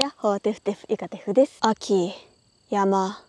やっほーテフテフイカテフです。秋山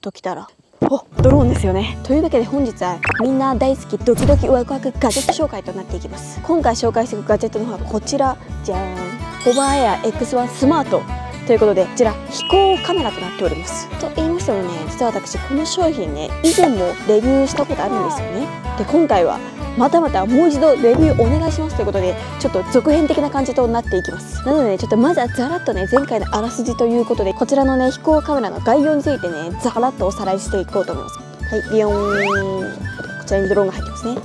ときたらおドローンですよね。というわけで本日はみんな大好きドキドキワクワクガジェット紹介となっていきます。今回紹介していくガジェットの方はこちら。じゃーん。ホバーエア X1 スマート。ということでこちら飛行カメラとなっております。と言いましてもね。実は私この商品ね以前もレビューしたことあるんですよね。で今回はまたまたもう一度レビューお願いしますということでちょっと続編的な感じとなっていきます。なので、ね、ちょっとまずはざらっとね前回のあらすじということでこちらのね飛行カメラの概要についてねざらっとおさらいしていこうと思います。はいビヨーン。こちらにドローンが入ってますね。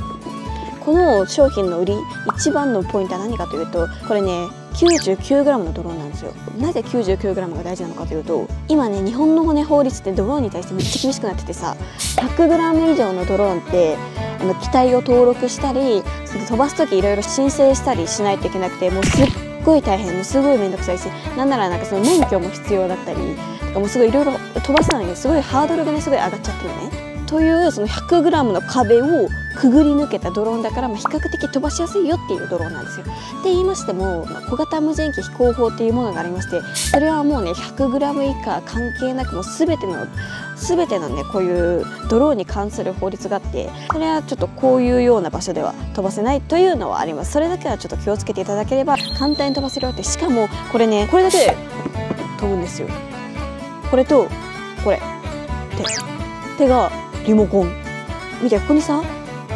この商品の売り一番のポイントは何かというとこれね 99g のドローンなんですよなぜ 99g が大事なのかというと今ね日本の骨法律ってドローンに対してめっちゃ厳しくなっててさ 100g 以上のドローンってあの機体を登録したり飛ばす時いろいろ申請したりしないといけなくてもうすっごい大変もうすごい面倒くさいしなんならなんかその免許も必要だったりとかもうすごいいろいろ飛ばすのにすごいハードルがねすごい上がっちゃってるね。というその 100g の壁をくぐり抜けたドローンだから、まあ、比較的飛ばしやすいよっていうドローンなんですよ。って言いましても小型無人機飛行法っていうものがありましてそれはもうね 100g 以下関係なくもう全ての全てのねこういうドローンに関する法律があってそれはちょっとこういうような場所では飛ばせないというのはあります。それだけはちょっと気をつけていただければ簡単に飛ばせるわけ。しかもこれねこれだけで飛ぶんですよ。これとこれ。手手がリモコン。見てここにさ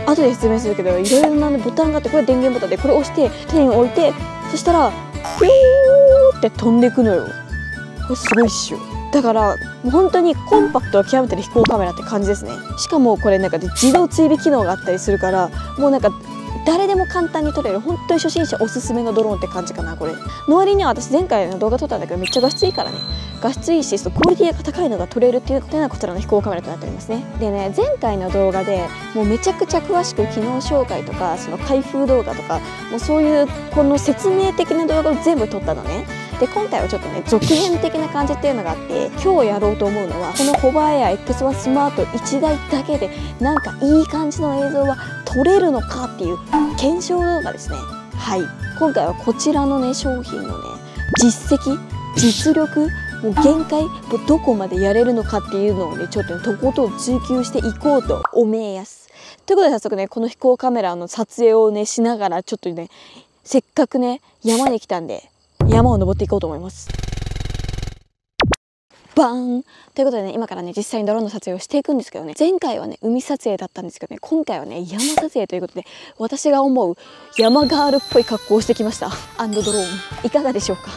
後で説明するけどいろいろなボタンがあってこれ電源ボタンでこれ押して手に置いてそしたらピューって飛んでいくのよ。これすごいっしょ。だからもう本当にコンパクトを極めてる飛行カメラって感じですね。しかもこれなんか自動追尾機能があったりするからもうなんか誰でも簡単に撮れる本当に初心者おすすめのドローンって感じかなこれ。の割には私前回の動画撮ったんだけどめっちゃ画質いいからね。画質いいしそクオリティが高いのが撮れるっていうのがこちらの飛行カメラとなっておりますねでね前回の動画でもうめちゃくちゃ詳しく機能紹介とかその開封動画とかもうそういうこの説明的な動画を全部撮ったのね。で今回はちょっとね続編的な感じっていうのがあって今日やろうと思うのはこのホバーエア X1 スマート1台だけでなんかいい感じの映像は撮れるのかっていう検証動画ですねはい今回はこちらのね商品のね実績実力もう限界もうどこまでやれるのかっていうのをねちょっと、ね、とことん追求していこうと思いやす。ということで早速ねこの飛行カメラの撮影をねしながらちょっとねせっかくね山に来たんで山を登っていこうと思います。バーン。ということでね今からね実際にドローンの撮影をしていくんですけどね。前回はね海撮影だったんですけどね。今回はね山撮影ということで私が思う山ガールっぽい格好をしてきました。アンドドローン。いかがでしょうか？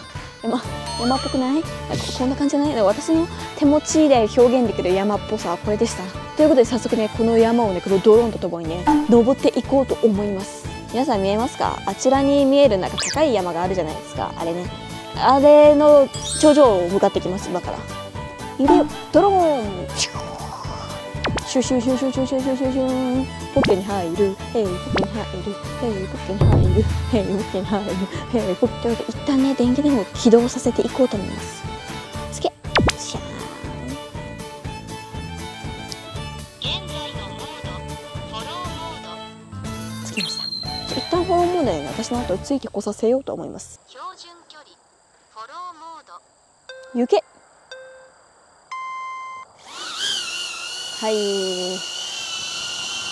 山山っぽくない？なんかこんな感じじゃない？私の手持ちで表現できる山っぽさはこれでした。ということで早速ねこの山をねこのドローンとともにね登っていこうと思います。皆さん見えますか？あちらに見えるなんか高い山があるじゃないですか。あれね。あれの頂上を向かってきます今から。入れよドローン。シュシュシュシュシュシュシュシュシュポケに入る。ヘイポケに入る。ヘイポケに入る。ヘイポケに入る。ヘイポッケに一旦ね電源でも起動させていこうと思いますつけシャーンつきました一旦フォローモードで、ね、私の後ついてこさせようと思います標準距離フォローモード行けはい。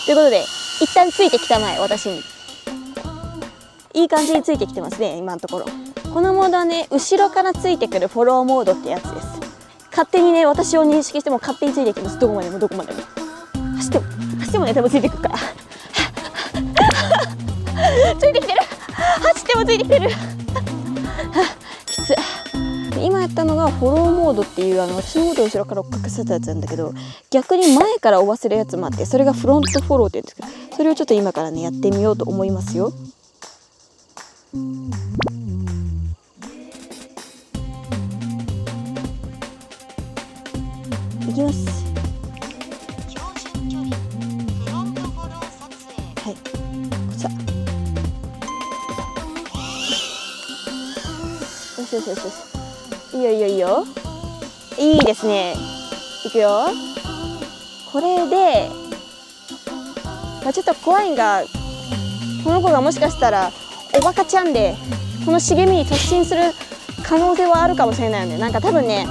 ということで一旦ついてきたまえ私に。いい感じについてきてますね今のところ。このモードはね後ろからついてくるフォローモードってやつです。勝手にね私を認識しても勝手についてきます。どこまでもどこまでも。走っても走ってもね多分ついてくるから。ついてきてる。走ってもついてきてる。きつい。今やったのがフォローモードっていうあの私のことを後ろから追っかけせたやつなんだけど逆に前から追わせるやつもあってそれがフロントフォローって言うんですけどそれをちょっと今からねやってみようと思いますよ。いきます。はい、こちら。よしよしよしよし。いいよいいよいいよいいですね。いくよ。これで、まあ、ちょっと怖いがこの子がもしかしたらおバカちゃんでこの茂みに突進する可能性はあるかもしれないよね。なんか多分ね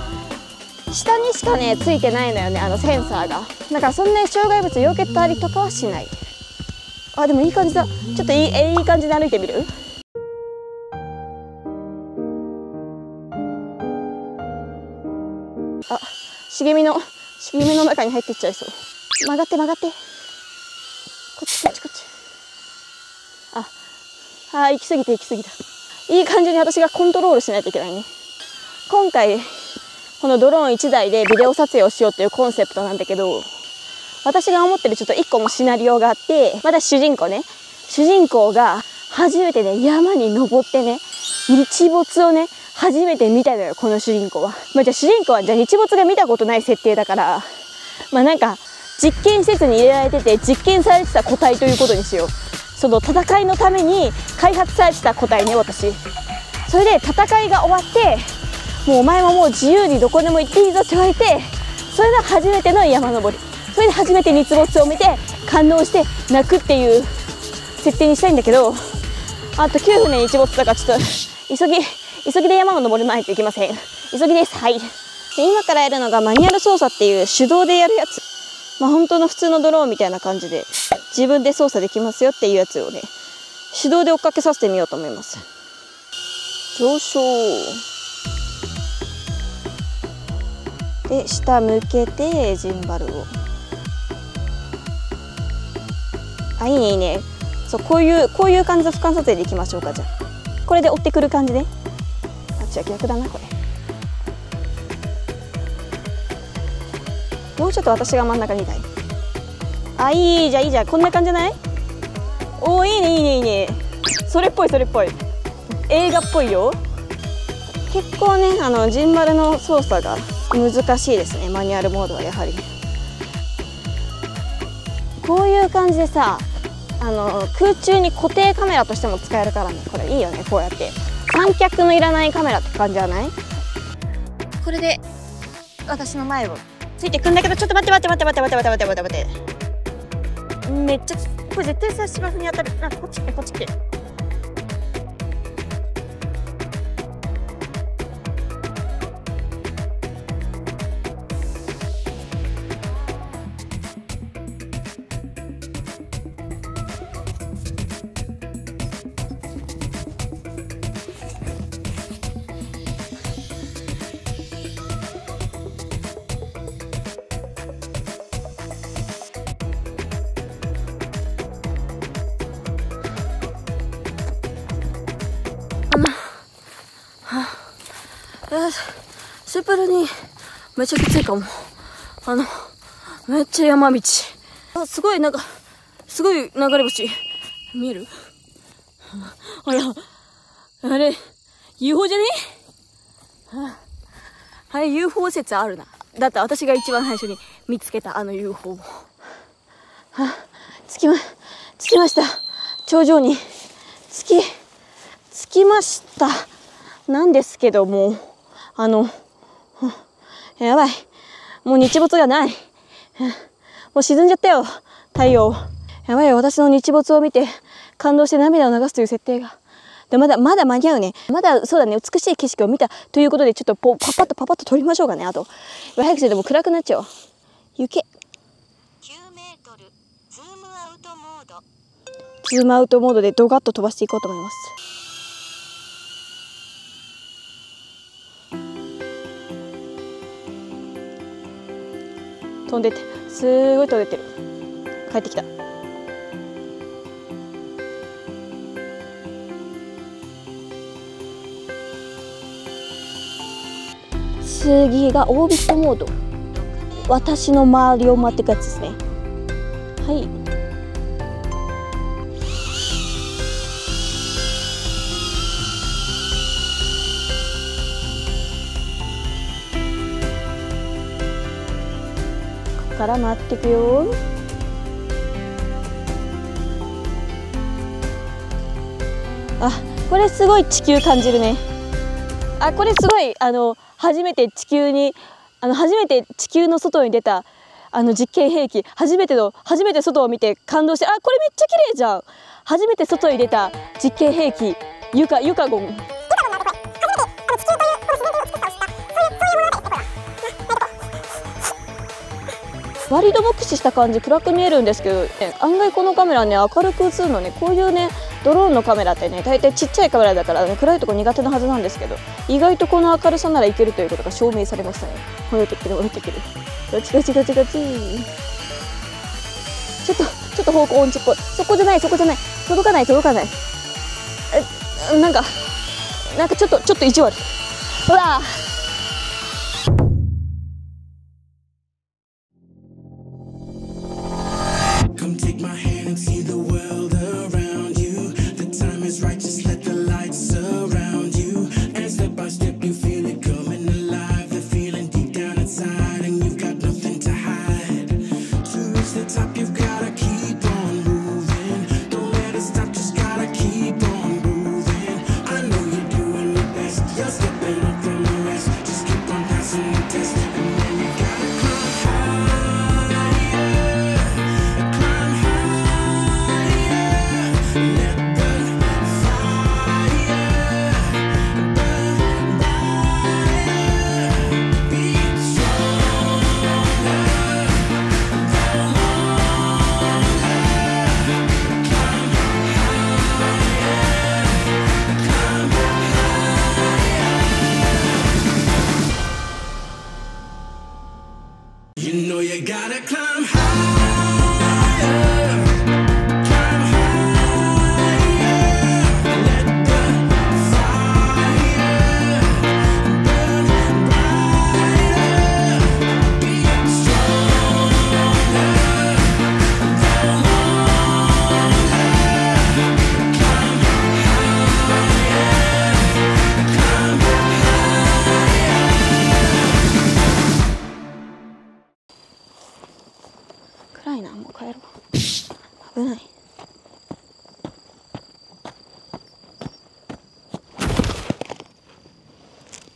下にしかねついてないのよねあのセンサーが。だからそんなに障害物避けたりとかはしない。あでもいい感じだ。ちょっといいいい感じで歩いてみる？茂みの茂みの中に入っていっちゃいそう。曲がって曲がって。こっちこっちこっち。ああ行き過ぎて行き過ぎた。いい感じに私がコントロールしないといけないね。今回このドローン1台でビデオ撮影をしようっていうコンセプトなんだけど私が思ってるちょっと1個もシナリオがあってまた主人公ね。主人公が初めてね山に登ってね日没をね初めて見たのよこの主人公は、まあ、じゃあ主人公はじゃあ日没が見たことない設定だから。まあなんか実験施設に入れられてて実験されてた個体ということにしよう。その戦いのために開発されてた個体ね私。それで戦いが終わってもうお前ももう自由にどこでも行っていいぞって言われてそれが初めての山登り。それで初めて日没を見て感動して泣くっていう設定にしたいんだけど。あと9分で日没だからちょっと急ぎ。急ぎで山を登らないといけません。急ぎです。はい。で今からやるのがマニュアル操作っていう手動でやるやつ。まあ本当の普通のドローンみたいな感じで自分で操作できますよっていうやつをね手動で追っかけさせてみようと思います。上昇。で下向けてジンバルを。あいいねいいね。そうこういうこういう感じの俯瞰撮影でいきましょうかじゃあ。これで追ってくる感じね。あ違う逆だなこれ。もうちょっと私が真ん中にいたい。あいいじゃいいじゃこんな感じじゃない？おおいいねいいねいいね。それっぽいそれっぽい。映画っぽいよ。結構ねあのジンバルの操作が難しいですね。マニュアルモードはやはり。こういう感じでさあの空中に固定カメラとしても使えるからね。これいいよねこうやって。三脚のいらないカメラって感じじゃない？これで私の前を。ついてくんだけどちょっと待って待って待って待って待って待って待って待ってめっちゃこれ絶対さ芝生に当たる。あこっち来てこっち来てシンプルにめちゃきついかも。あの、めっちゃ山道。あすごいなんか、すごい流れ星。見える？あら、あれ、UFO じゃね？あれ UFO 説あるな。だって私が一番最初に見つけたあの UFO。は着きま、着きました。頂上に。着き、着きました。なんですけども、あの、やばい。もう日没がない。もう沈んじゃったよ、太陽。やばいよ、私の日没を見て感動して涙を流すという設定が。でまだまだ間に合うね。まだそうだね、美しい景色を見たということで、ちょっとポパパッとパパッと撮りましょうかね、あと。早くしてでも暗くなっちゃう。行け。9メートル、ズームアウトモード。ズームアウトモードでドガッと飛ばしていこうと思います。飛んでてすごい飛んでてる。帰ってきた。次がオービットモード。私の周りを回っていくやつですね。はい。から回っていくよ。あこれすごい地球感じるね。あこれすごいあの初めて地球にあの初めて地球の外に出たあの実験兵器。初めての初めて外を見て感動してあこれめっちゃ綺麗じゃん。初めて外に出た実験兵器。ユカユカゴン。割と目視した感じ暗く見えるんですけど、ね、案外このカメラね明るく映るのねこういうねドローンのカメラってね大体ちっちゃいカメラだから、ね、暗いとこ苦手なはずなんですけど意外とこの明るさならいけるということが証明されましたね。降りてくる降りてくる。ガチガチガチガチ。ちょっとちょっと方向音痴っぽい。そこじゃないそこじゃない。届かない届かない。えなんかなんかちょっとちょっと意地悪。ほら。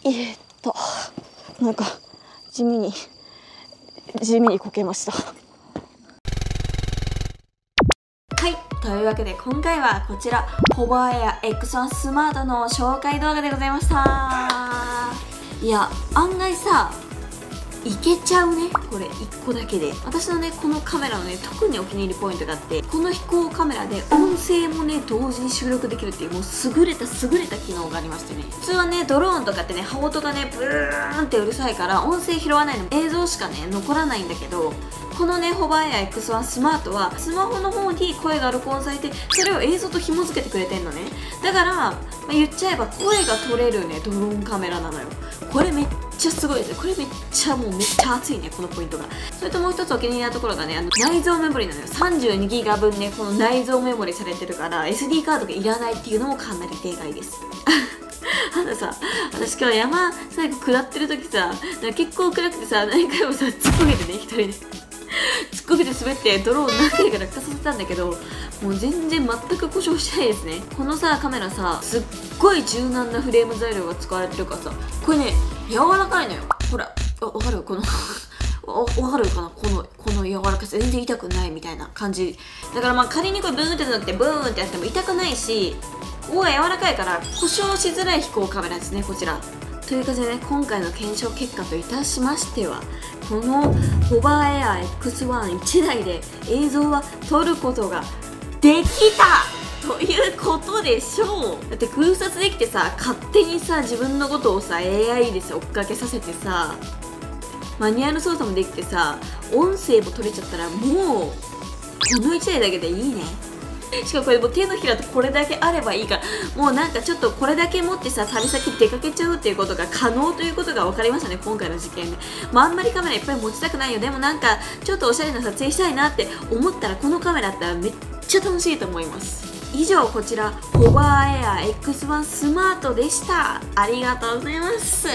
えっとなんか地味に地味にこけました。はいというわけで今回はこちらホバーエア X1 スマートの紹介動画でございました。いや案外さいけちゃうね。これ1個だけで。私のねこのカメラのね特にお気に入りポイントがあってこの飛行カメラで音声もね同時に収録できるっていうもう優れた優れた機能がありましてね。普通はねドローンとかってね羽音がねブーンってうるさいから音声拾わないの映像しかね残らないんだけどこのねホバーエア X1 スマートはスマホの方に声が録音されてそれを映像と紐付けてくれてんのね。だから、まあ、言っちゃえば声が取れるねドローンカメラなのよ。これめっちゃすごいです。ねこれめっちゃもうめっちゃ熱いねこのポイントが。それともう一つお気に入りなところがねあの内蔵メモリなのよ。32ギガ分ねこの内蔵メモリされてるから SD カードがいらないっていうのもかなりでかいです。あのさ私今日山最後下ってる時さ結構暗くてさ何回もさ突っ込めてね一人で。突っ込めて滑ってドローン何回か落下させたんだけどもう全然全く故障してないですね。このさカメラさすっごい柔軟なフレーム材料が使われてるからさこれね柔らかいのよ。ほらわかる？このわかるかな？このこの柔らかさ。全然痛くないみたいな感じ。だからまあ仮にこれブーンってなってブーンってやっても痛くないし尾が柔らかいから故障しづらい飛行カメラですねこちら。という感じでね今回の検証結果といたしましてはこのホバーエアー X11 台で映像は撮ることができたということでしょう。だって空撮できてさ勝手にさ自分のことをさ AI でさ追っかけさせてさマニュアル操作もできてさ音声も取れちゃったらもうこの1台だけでいいね。しかもこれもう手のひらとこれだけあればいいからもうなんかちょっとこれだけ持ってさ旅先出かけちゃうっていうことが可能ということが分かりましたね今回の事件で、まあ、あんまりカメラいっぱい持ちたくないよでもなんかちょっとおしゃれな撮影したいなって思ったらこのカメラってめっちゃ楽しいと思います。以上こちらホバーエア X1 スマートでしたありがとうございます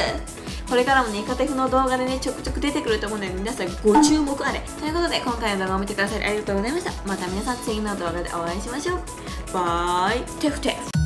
これからもね、カテフの動画でね、ちょくちょく出てくると思うので、皆さんご注目あれ。ということで、今回の動画を見てくださりありがとうございました。また皆さん次の動画でお会いしましょう。バイテフテフ